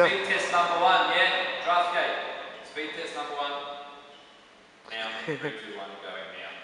Go. Speed test number one, yeah? Draft gate. Speed test number one. Now, three, two, one, going now.